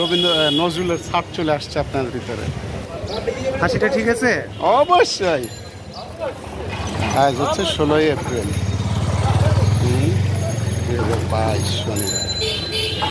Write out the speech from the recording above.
রবীন্দ্র নজরুলের ছাপ চলে আসছে আপনাদের ভিতরে। হাসিটা ঠিক আছে? অবশ্যই। আজ হচ্ছে ষোলোই এপ্রিল। হুম, দুই হাজার বাইশ শনিবার।